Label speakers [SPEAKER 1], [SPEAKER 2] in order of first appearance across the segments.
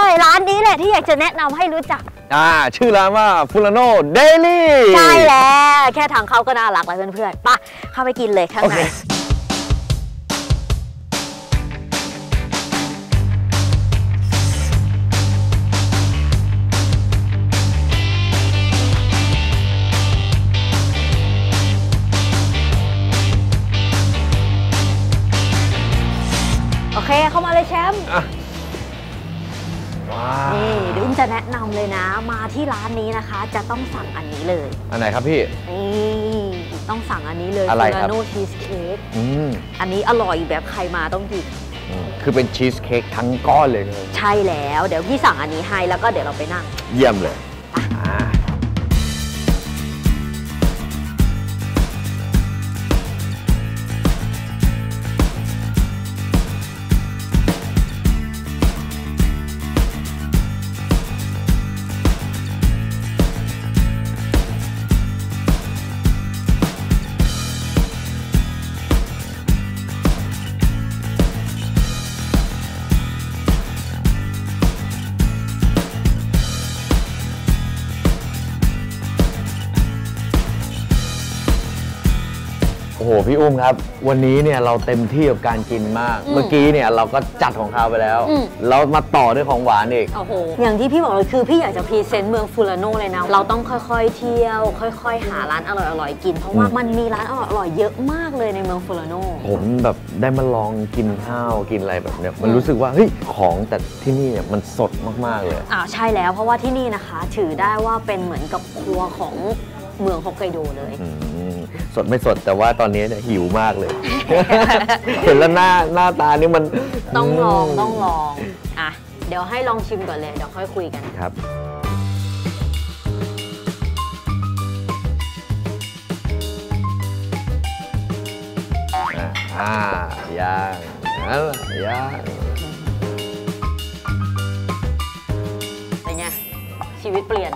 [SPEAKER 1] มาเลยร้านนี้แหละที่อยากจะแนะนำให้รู้จัก
[SPEAKER 2] อ่าชื่อร้านว่าฟูลาโนเดลี่
[SPEAKER 1] ใช่แล้ว แค่ทางเข้าก็น่ารักแล้วเพื่อนๆไปะเข้าไปกินเลยข้าง
[SPEAKER 2] โอ
[SPEAKER 1] ใน
[SPEAKER 2] เค
[SPEAKER 1] โอเคเข้ามาเลยแชมป์
[SPEAKER 2] ว้า
[SPEAKER 1] นี่เดี๋ยวอุ้ม จะแนะนำเลยนะ มาที่ร้านนี้นะคะ จะต้องสั่งอันนี้เลย
[SPEAKER 2] อันไหนครับพี่
[SPEAKER 1] นี่ต้องสั่งอันนี้เลย
[SPEAKER 2] อะไรครับ
[SPEAKER 1] โนชีสเค้ก
[SPEAKER 2] อืม
[SPEAKER 1] อันนี้อร่อยแบบใครมาต้องกิน
[SPEAKER 2] อืมคือเป็นชีสเค้กทั้งก้อนเลยเลย
[SPEAKER 1] ใช่แล้ว เดี๋ยวพี่สั่งอันนี้ให้แล้วก็เดี๋ยวเราไปนั่ง
[SPEAKER 2] เยี่ยมเลย โอ้โหพี่อุ้มครับ วันนี้เนี่ยเราเต็มที่กับการกินมาก
[SPEAKER 1] อืม
[SPEAKER 2] เมื่อกี้เนี่ยเราก็จัดของข้าวไปแล้ว
[SPEAKER 1] อืม
[SPEAKER 2] เรามาต่อด้วยของหวานอีก
[SPEAKER 1] โอ้โห อย่างที่พี่บอกเลยคือพี่อยากจะพรีเซนต์เมืองฟูลาโนเลยนะ เราต้องค่อยๆเที่ยว ค่อย ๆ หาร้านอร่อยๆกิน เพราะว่า
[SPEAKER 2] อืม
[SPEAKER 1] มันมีร้านอร่อยๆเยอะมากเลยในเมืองฟูลาโน
[SPEAKER 2] ผมแบบได้มาลองกินข้าวกินอะไรแบบเนี้ยมัน
[SPEAKER 1] อืม
[SPEAKER 2] รู้สึกว่าเฮ้ยของแต่ที่นี่เนี่ยมันสดมากๆเลย
[SPEAKER 1] อ่าใช่แล้วเพราะว่าที่นี่นะคะ ถือได้ว่าเป็นเหมือนกับครัวของ เมืองฮอกไกโดเลย
[SPEAKER 2] อืมสดไม่สดแต่ว่าตอนนี้เนี่ยหิวมากเลย เห็นแล้วหน้าหน้าตานี่มัน
[SPEAKER 1] ต้องลอง
[SPEAKER 2] ม
[SPEAKER 1] ต้องลองอะเดี๋ยวให้ลองชิมก่อนเลยเดี๋ยวค่อยคุยกัน
[SPEAKER 2] ครับอะอ่าย่างนั่นแหละย่าง
[SPEAKER 1] เป็นไงชีวิตเปลี่ยน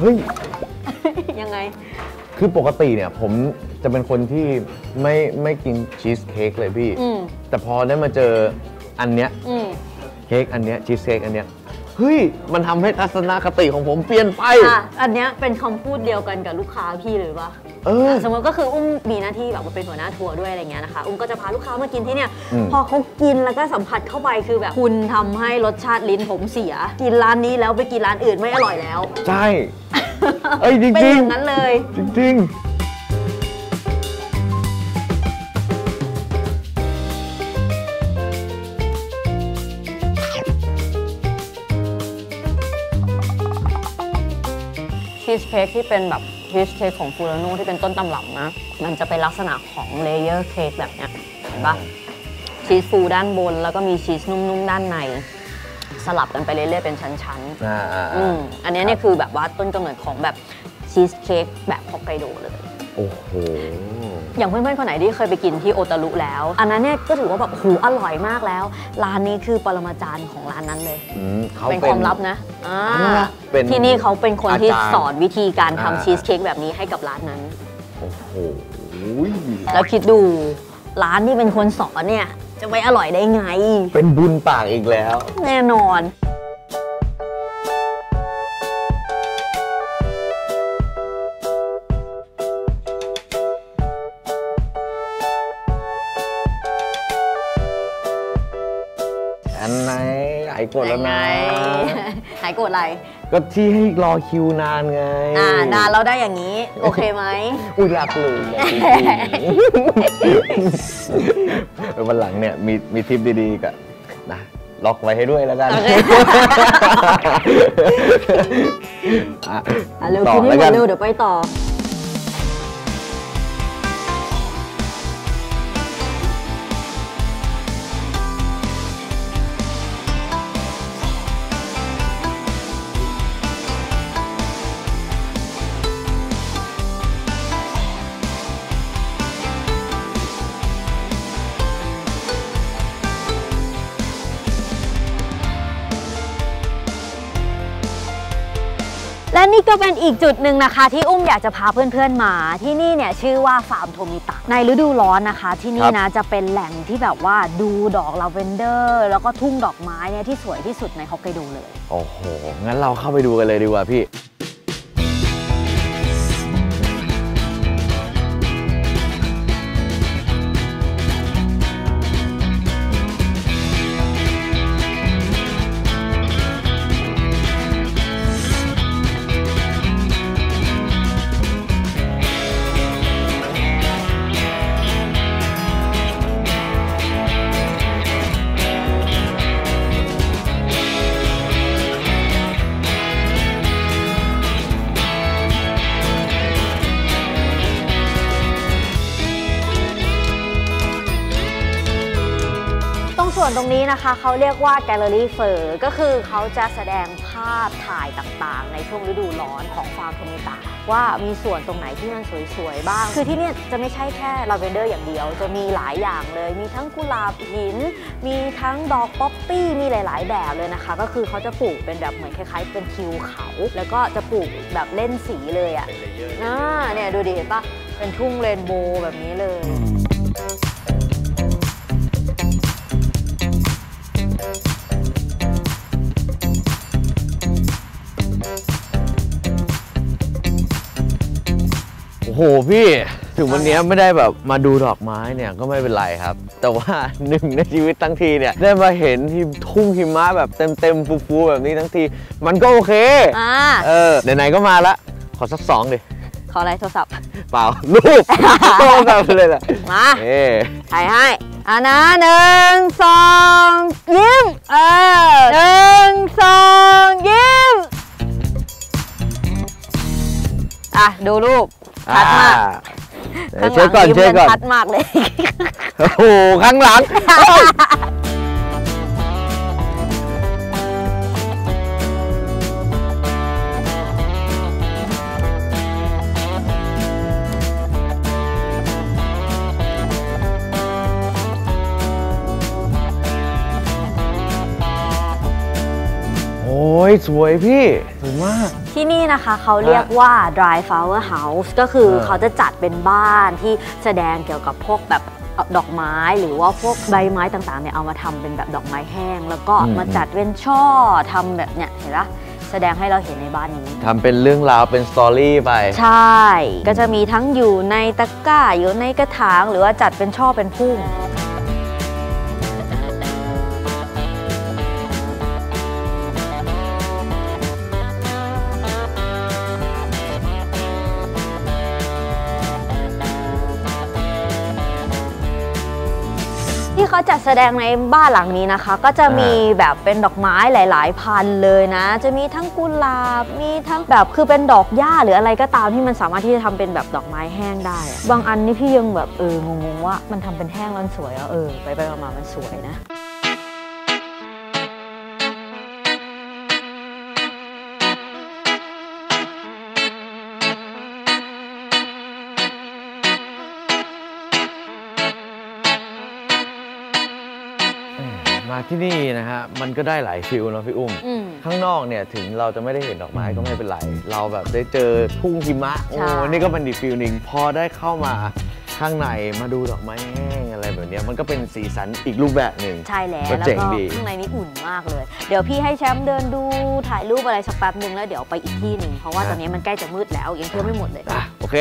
[SPEAKER 2] เฮ้ย
[SPEAKER 1] ยังไง
[SPEAKER 2] คือปกติเนี่ยผมจะเป็นคนที่ไม่ไม่กินชีสเค้กเลยพี่
[SPEAKER 1] อืม
[SPEAKER 2] แต่พอได้มาเจออันเนี้ย
[SPEAKER 1] อืม
[SPEAKER 2] เค้กอันเนี้ยชีสเค้กอันเนี้ย เฮ้ย มันทำให้ทัศนคติของผมเปลี่ยนไป
[SPEAKER 1] อะอันเนี้ยเป็นคำพูดเดียวกันกับลูกค้าพี่เลยปะ
[SPEAKER 2] เออ
[SPEAKER 1] สมมติก็คืออุ้มมีหน้าที่แบบว่าเป็นหัวหน้าทัวร์ด้วยอะไรเงี้ยนะคะ อุ้มก็จะพาลูกค้ามากินที่เนี่ย
[SPEAKER 2] อืม
[SPEAKER 1] พอเขากินแล้วก็สัมผัสเข้าไปคือแบบคุณทำให้รสชาติลิ้นผมเสีย กินร้านนี้แล้วไปกินร้านอื่นไม่อร่อยแล้ว
[SPEAKER 2] ใช่ เอ้ยจริงๆ
[SPEAKER 1] เป็นอย่างนั้นเลย
[SPEAKER 2] จริงๆ
[SPEAKER 1] ชีสเค้กที่เป็นแบบชีสเค้กของฟูราโน่ที่เป็นต้นตำรับนะ มันจะเป็นลักษณะของ layer เค้กแบบเนี้ยเห็นปะชีสฟูด้านบน แล้วก็มีชีสนุ่มๆ ด้านใน สลับกันไปเรื่อยๆ เป็นชั้น
[SPEAKER 2] อ่าอ่า
[SPEAKER 1] ๆอืมอันเนี้ยเนี่ยคือแบบว่าต้นกำเนิดของแบบชีสเค้กแบบฮอกไกโดเลย
[SPEAKER 2] โอ้โห
[SPEAKER 1] อย่างเพื่อนๆ คนไหนที่เคยไปกินที่โอตารุแล้ว อันนั้นเนี่ยก็ถือว่าแบบโหอร่อยมากแล้ว ร้านนี้คือปรมาจารย์ของร้านนั้นเลย
[SPEAKER 2] อืมเขา
[SPEAKER 1] เป็น
[SPEAKER 2] เป็
[SPEAKER 1] คนวามลับนะอ่า
[SPEAKER 2] อ่าเป็น
[SPEAKER 1] ที่นี่เขาเป็นคนที่
[SPEAKER 2] อาจารย์
[SPEAKER 1] สอนวิธีการ
[SPEAKER 2] อ่า
[SPEAKER 1] ทำชีสเค้กแบบนี้ให้กับร้านนั้น
[SPEAKER 2] โอ้โห
[SPEAKER 1] แล้วคิดดูร้านที่เป็นคนสอนเนี่ยจะไม่อร่อยได้ไง
[SPEAKER 2] เป็นบุญปากอีกแล้ว
[SPEAKER 1] แน่นอน
[SPEAKER 2] อันไหนหายกดแล้วนะ
[SPEAKER 1] หายโกรธอะไร
[SPEAKER 2] ก็ที่ให้รอคิวนานไง
[SPEAKER 1] อ่านานเราได้อย่างนี้ โอเคไหม
[SPEAKER 2] อุ้ยรักเลยรักจริงๆวันหลังเนี่ยมีมีทิปดีๆกับนะล็อกไว้ให้ด้วยแล้วกัน
[SPEAKER 1] โอเค
[SPEAKER 2] อะ
[SPEAKER 1] อะเร็ว
[SPEAKER 2] ต่อ
[SPEAKER 1] คิดให้
[SPEAKER 2] แล้ว
[SPEAKER 1] หม
[SPEAKER 2] กั
[SPEAKER 1] ด
[SPEAKER 2] น
[SPEAKER 1] เร็วเดี๋ยวไปต่อ และนี่ก็เป็นอีกจุดหนึ่งนะคะ ที่อุ้มอยากจะพาเพื่อนๆมาที่นี่เนี่ยชื่อว่าฟาร์มโทมิตะในฤดูร้อนนะคะ ที่นี่นะจะเป็นแหล่งที่แบบว่าดูดอกลาเวนเดอร์ แล้วก็ทุ่งดอกไม้เนี่ยที่สวยที่สุดในฮอกไกโดเลย
[SPEAKER 2] โอ้โห งั้นเราเข้าไปดูกันเลยดีกว่าพี่
[SPEAKER 1] ส่วนตรงนี้นะคะเขาเรียกว่า Gallery Fleur ก็คือเขาจะแสดงภาพถ่ายต่างๆ ในช่วงฤดูร้อนของฟาร์มโทมิตะว่ามีส่วนตรงไหนที่มันสวยๆ บ้าง คือที่เนี่ยจะไม่ใช่แค่ลาเวนเดอร์อย่างเดียว จะมีหลายอย่างเลย มีทั้งกุหลาบหิน มีทั้งดอกป๊อปปี้ มีหลาย ๆ แบบเลยนะคะ ก็คือเขาจะปลูกเป็นแบบเหมือนคล้ายๆ เป็นทิวเขา แล้วก็จะปลูกแบบเล่นสีเลยอะ่ะอ่าเนี่ยดูดิเห็นปะเป็นทุ่ง rainbow แบบนี้เลย
[SPEAKER 2] หพี่ถึงวันนี้ไม่ได้แบบมาดูดอกไม้เนี่ยก็ไม่เป็นไรครับ แต่ว่าหนึ่งในชีวิตทั้งทีเนี่ยได้มาเห็นที่ทุ่งหิมะแบบเต็มๆฟูๆแบบนี้ทั้งที มันก็โอเค
[SPEAKER 1] อ่า
[SPEAKER 2] เออไหนๆก็มาละขอสักสองดิ
[SPEAKER 1] ขออะไรโทรศัพท์
[SPEAKER 2] เปล่ารูปโตกันไปเลยล่ะ
[SPEAKER 1] มา
[SPEAKER 2] เอ๊ะ
[SPEAKER 1] ถ่ายให้อ่านะหนึ่งสองยิ้มเออหนึ่งสองยิ้มอะดูรูป ชัดมาก
[SPEAKER 2] อ่าเช็คก่อน
[SPEAKER 1] ยิ้ม
[SPEAKER 2] เช็คก่อน
[SPEAKER 1] ชัดมากเลย
[SPEAKER 2] โอ้โหข้างหลัง โอ้ยสวยพี่สวยมาก
[SPEAKER 1] ที่นี่นะคะเขาเรียกว่า dry flower house ก็คือ
[SPEAKER 2] เออ
[SPEAKER 1] เขาจะจัดเป็นบ้านที่แสดงเกี่ยวกับพวกแบบดอกไม้หรือว่าพวกใบไม้ต่างๆเนี่ยเอามาทำเป็นแบบดอกไม้แห้ง แล้วก็
[SPEAKER 2] อืม
[SPEAKER 1] มาจัดเป็นช่อทำแบบเนี่ยเห็นปะแสดงให้เราเห็นในบ้านนี้
[SPEAKER 2] ทำเป็นเรื่องราวเป็นสตอรี่ไป
[SPEAKER 1] ใช่ ก็จะมีทั้งอยู่ในตะกร้าอยู่ในกระถางหรือว่าจัดเป็นช่อเป็นพุ่ม เขาจัดแสดงในบ้านหลังนี้นะคะ ก็จะมีแบบเป็นดอกไม้หลาย ๆ พันเลยนะ จะมีทั้งกุหลาบมีทั้งแบบคือเป็นดอกหญ้าหรืออะไรก็ตามที่มันสามารถที่จะทำเป็นแบบดอกไม้แห้งได้อะบางอันนี่พี่ยังแบบเอองงๆว่ามันทำเป็นแห้งแล้วมันสวยอะเออไปไปๆมาๆมันสวยนะ
[SPEAKER 2] มาที่นี่นะฮะมันก็ได้หลายฟิลเนาะพี่อุ้ม
[SPEAKER 1] อืม
[SPEAKER 2] ข้างนอกเนี่ยถึงเราจะไม่ได้เห็นดอกไม้ก็ไม่เป็นไร เราแบบได้เจอทุ่งหิมะโอ้
[SPEAKER 1] ใช่
[SPEAKER 2] นี่ก็เป็นอีกฟิลหนึ่งพอได้เข้ามาข้างในมาดูดอกไม้แห้งอะไรแบบเนี้ยมันก็เป็นสีสันอีกรูปแบบหนึ่ง
[SPEAKER 1] ใช่แล้ว
[SPEAKER 2] ก็
[SPEAKER 1] แล้ว
[SPEAKER 2] เจ๋ง
[SPEAKER 1] ก็
[SPEAKER 2] ดี
[SPEAKER 1] ข้างในนี้อุ่นมากเลย เดี๋ยวพี่ให้แชมป์เดินดูถ่ายรูปอะไรสักแป๊บหนึ่งแล้วเดี๋ยวไปอีกที่หนึ่งเพราะว่าตอนนี้มันใกล้จะมืดแล้วยังเที่ยวไม่หมดเลย
[SPEAKER 2] อะโอเค